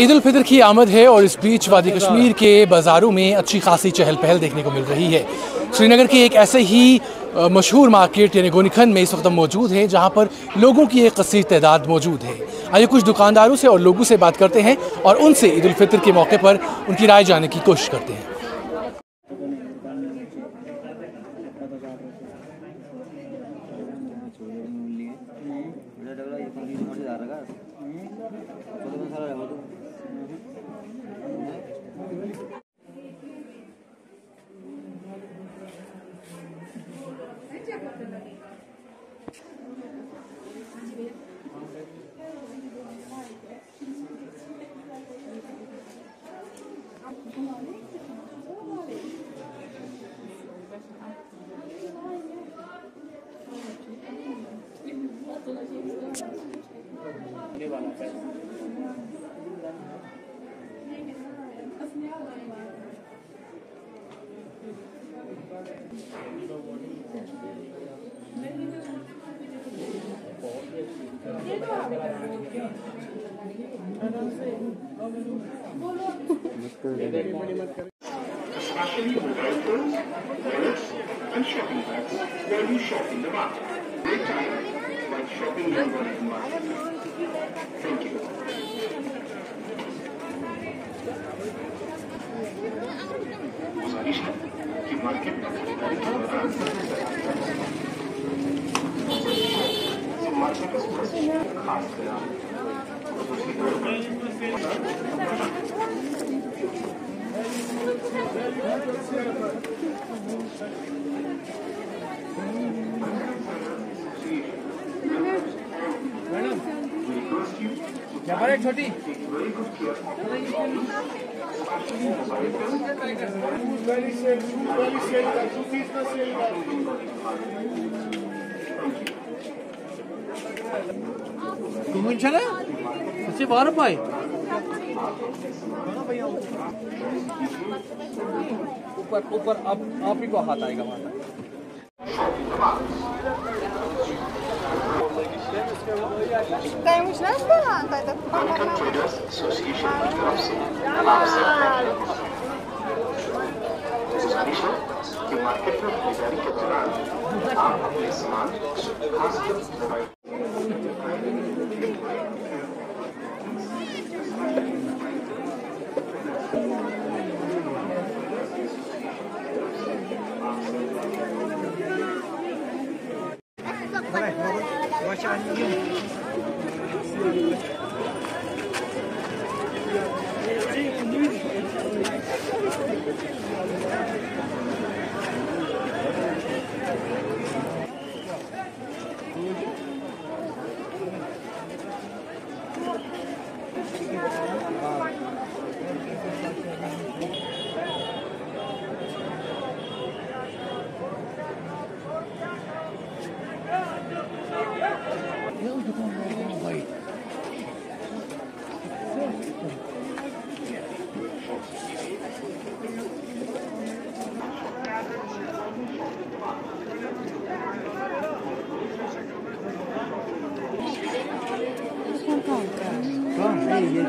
ईद उल फितर की आमद है और इस बीच वादी कश्मीर के बाज़ारों में अच्छी खासी चहल पहल देखने को मिल रही है। श्रीनगर के एक ऐसे ही मशहूर मार्केट यानी गोनीखंड में इस वक्त मौजूद हैं, जहाँ पर लोगों की एक कसीर तादाद मौजूद है। आइए कुछ दुकानदारों से और लोगों से बात करते हैं और उनसे ईद उल फितर के मौके पर उनकी राय जाने की कोशिश करते हैं। रखा हम्म। हम्म। है? Especially mobile phones, wallets, and shopping bags while you shop in the market. Great time while shopping in the market. Thank you. गुजारिश है कि मार्केट में खरीदारी के दौरान मार्केट का खास ख्याल क्या बड़े छोटी। सच्चे बारह पाए ऊपर ऊपर आप आप ही को हाथ आएगा वहाँ तक Tem uns na planta, tá American Traders Association की तरफ़ से आप सब गुजारिश है कि मार्केट में खरीदारी के दौरान आप अपने सामान खासकर मोबाइल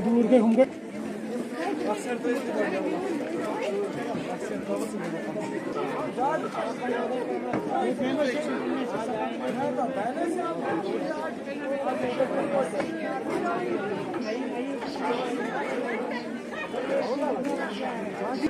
दूर ऐसे इधर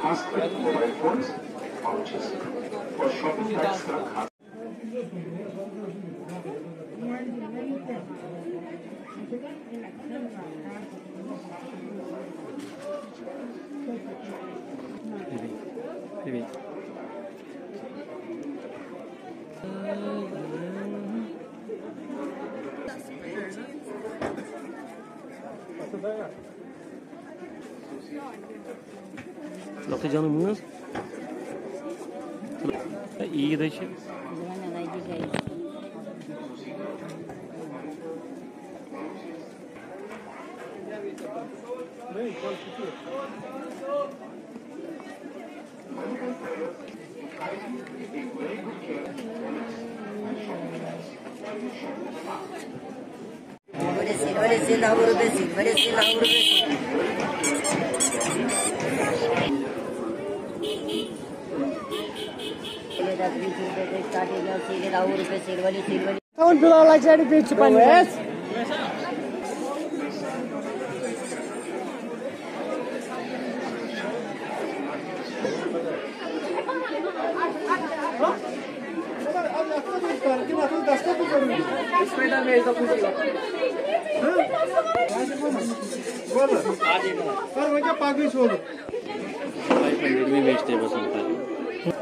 खासकर मोबाइल फोन्स पाउचेस और शॉपिंग बैग्स का खास Lafı Bakacağımız iyi de şey. Öyle silah vur besin, öyle silah vur besin. Öyle de bir sürü de starting of sili, lavuru besin, öylesin, öylesin. Tamam bir alacağını bir çıpan. भी बेचते हैं बसंत का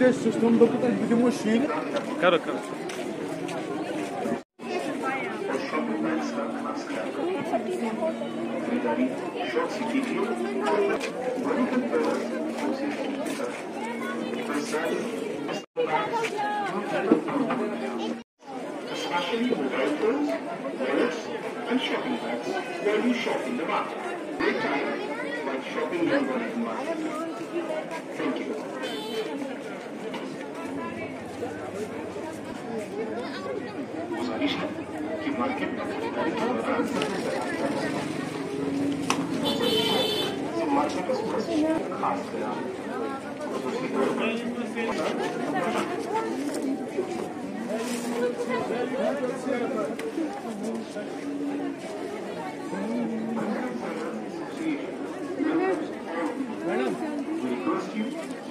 669 будемо шили. And shopping bags you shop in the time, shopping in. Thank you. गुजारिश है कि market में खरीदारी के दौरान मार्केट का खास ख्याल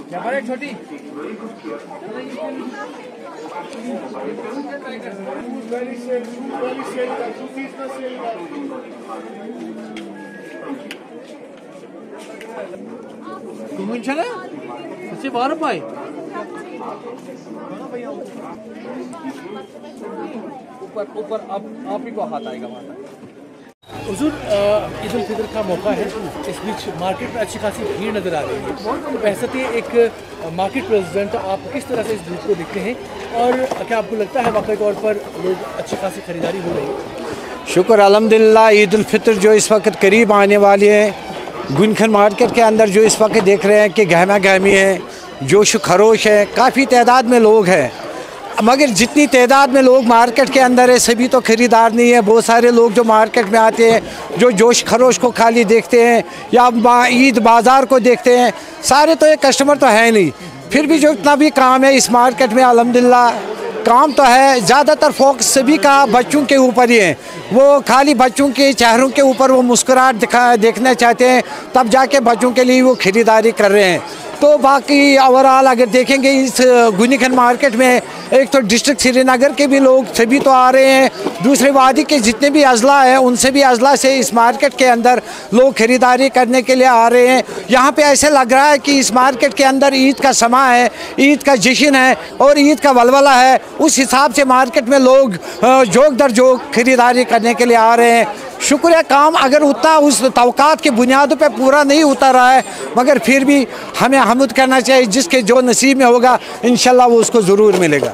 छोटी Kumunçana? Sesi var mı? ऊपर ऊपर आप आप ही को हाथ आएगा वहाँ हजूर ईद उल फितर का मौका है इस बीच मार्केट में अच्छी खासी भीड़ नज़र आ रही है। तो बहसत एक मार्केट प्रेसिडेंट, आप किस तरह से इस भीड़ को देखते हैं? और क्या आपको लगता है वाकई तौर पर लोग अच्छी खासी खरीदारी हो रही है? शुक्र अलहमदिल्ला ईद उल फितर जो इस वक्त करीब आने वाली है, गुनखन मार्केट के अंदर जो इस वक्त देख रहे हैं कि गहमा गहमी है जोश खरोश है, काफ़ी तादाद में लोग हैं। मगर जितनी तादाद में लोग मार्केट के अंदर है, सभी तो ख़रीदार नहीं है। बहुत सारे लोग जो मार्केट में आते हैं, जो जोश खरोश को खाली देखते हैं या ईद बाज़ार को देखते हैं, सारे तो ये कस्टमर तो है नहीं। फिर भी जो इतना भी काम है इस मार्केट में अल्हम्दुलिल्लाह काम तो है। ज़्यादातर फोकस सभी का बच्चों के ऊपर ही है। वो खाली बच्चों के चेहरों के ऊपर वो मुस्कुराहट दिखा, देखना चाहते हैं, तब जाके बच्चों के लिए वो ख़रीदारी कर रहे हैं। तो बाकी ओवरऑल अगर देखेंगे इस गुनीखन मार्केट में एक तो डिस्ट्रिक्ट श्रीनगर के भी लोग सभी तो आ रहे हैं। दूसरे वादी के जितने भी अजला हैं, उनसे भी अजला से इस मार्केट के अंदर लोग ख़रीदारी करने के लिए आ रहे हैं। यहाँ पे ऐसे लग रहा है कि इस मार्केट के अंदर ईद का समा है, ईद का जश्न है और ईद का वलवला है। उस हिसाब से मार्केट में लोग जोक दर जोक ख़रीदारी करने के लिए आ रहे हैं। शुक्र है काम अगर उतना उस तवक़ात की बुनियादों पे पूरा नहीं उतर रहा है, मगर फिर भी हमें हमद करना चाहिए, जिसके जो नसीब में होगा इन वो उसको ज़रूर मिलेगा।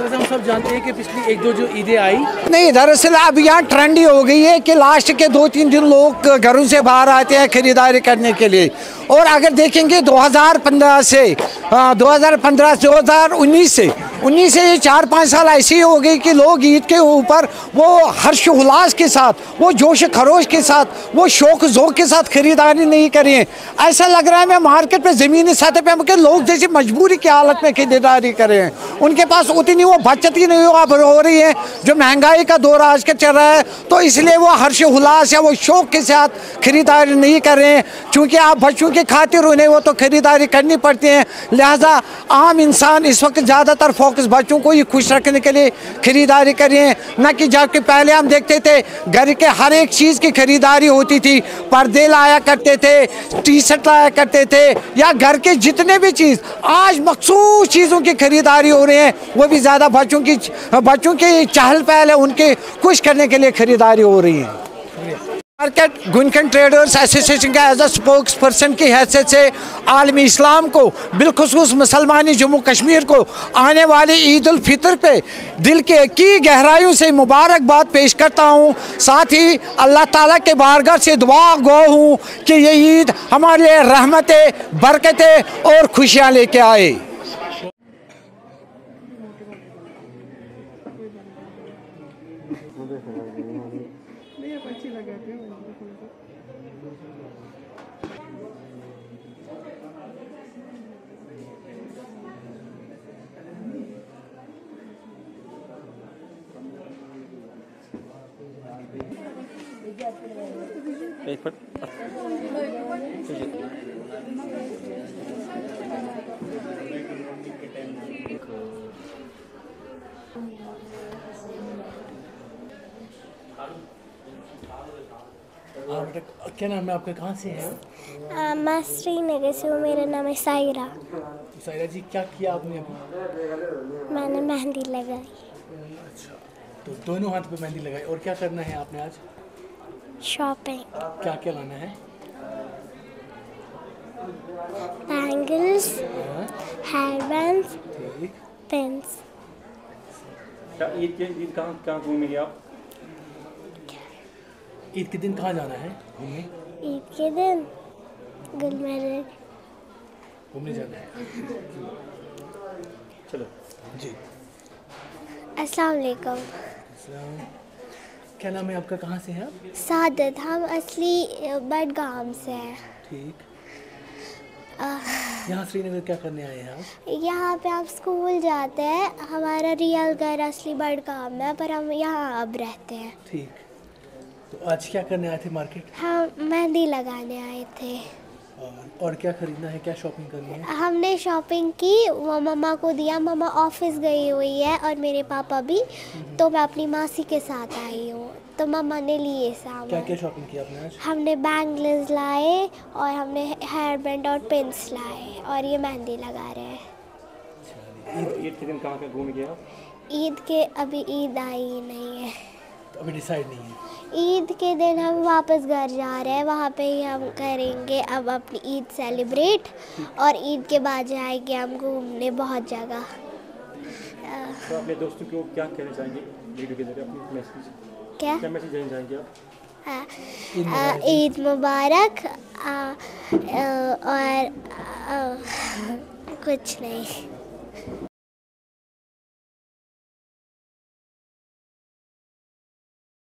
तरह से हम सब जानते हैं कि पिछली एक दो जो ईदें आई। नहीं दरअसल अब यहाँ ट्रेंड ही हो गई है कि लास्ट के दो तीन दिन लोग घरों से बाहर आते हैं खरीदारी करने के लिए। और अगर देखेंगे 2015 से हाँ, 2015 से 2019 से 19 से ये चार पाँच साल ऐसी हो गई कि लोग ईद के ऊपर वो हर्ष उल्लास के साथ वो जोश खरोश के साथ वो शौक ज़ोक के साथ खरीदारी नहीं करी है। ऐसा लग रहा है मैं मार्केट पे ज़मीनी सतह पे कि लोग जैसे मजबूरी की हालत में खरीदारी कर हैं। उनके पास उतनी वो बचत ही नहीं हो अब हो रही है, जो महँगाई का दौर आज का चल रहा है तो इसलिए वो हर्ष उल्लास या वो शौक के साथ खरीदारी नहीं कर रहे हैं। चूँकि आप बच्चों की खातिर उन्हें वो तो खरीदारी करनी पड़ती है, लिहाजा आम इंसान इस वक्त ज़्यादातर फोकस बच्चों को ही खुश रखने के लिए खरीदारी कर रहे हैं। न कि जबकि पहले हम देखते थे, घर के हर एक चीज़ की खरीदारी होती थी, पर्दे लाया करते थे टी शर्ट लाया करते थे, या घर के जितने भी चीज़, आज मखसूस चीज़ों की खरीदारी हो रही है, वो भी ज़्यादा बच्चों की बच्चों की चहल पहल है, उनके खुश करने के लिए खरीदारी हो रही है। मार्केट गुनखन ट्रेडर्स एसोसिएशन का एज अ स्पोक्स पर्सन की हैसियत से आलमी इस्लाम को, बिलखसूस मुसलमानी जम्मू कश्मीर को आने वाली ईद फितर पे दिल के की गहराइयों से मुबारकबाद पेश करता हूँ। साथ ही अल्लाह ताला के बारगाह से दुआ गो हूँ कि ये ईद हमारे लिए रहमतें, बरकतें और खुशियाँ लेके आए। एक फट बेटा क्या नाम है? आपका कहाँ से है? आ, मैं श्रीनगर से हूँ मेरा नाम है सायरा सायरा जी क्या किया आपने? अभी मैंने मेहंदी लगाई। अच्छा तो दोनों हाथ पे मेहंदी लगाई। और क्या करना है आपने आज? शॉपिंग क्या क्या लाना है? बैंगल्स हेयर बैंड्स क्या ईद के ईद कहाँ कहाँ घूमेंगे आप? ईद के दिन कहाँ जाना है घूमने? ईद के दिन गुलमर्ग. घूमने जाना है। चलो। जी। अस्सलाम वालेकुम। अस्सलाम। क्या नाम है आपका? कहाँ से है आप? सादत हम असली बडगाम से हैं। ठीक। यहाँ श्रीनगर क्या करने आए हैं आप? यहाँ पे आप स्कूल जाते हैं हमारा रियल घर असली बडगाम है पर हम यहाँ अब रहते हैं। ठीक। तो आज क्या करने आए थे मार्केट? हम मेहंदी लगाने आए थे। और, क्या खरीदना है क्या शॉपिंग करनी है? हमने शॉपिंग की वो मम्मा को दिया मम्मा ऑफ़िस गई हुई है और मेरे पापा भी तो मैं अपनी मासी के साथ आई हूँ तो मम्मा ने लिए क्या सामान क्या क्या शॉपिंग की आपने आज? हमने बैंगल्स लाए और हमने हेयर बैंड और पिंस लाए और ये मेहंदी लगा रहे हैं। ईद ईद के दिन कहाँ कहाँ घूमेंगे आप? ईद के अभी ईद आई ही नहीं है। अभी डिसाइड नहीं है। ईद के दिन हम वापस घर जा रहे हैं। वहाँ पे ही हम करेंगे अब अपनी ईद सेलिब्रेट और ईद के बाद जाएँगे हम घूमने बहुत जगह। तो अपने दोस्तों को क्या कहना चाहेंगे वीडियो के ज़रिए अपनी मैसेज क्या? क्या मैसेज देना चाहेंगे आप? हाँ, ईद मुबारक। आ, आ, और आ, कुछ नहीं।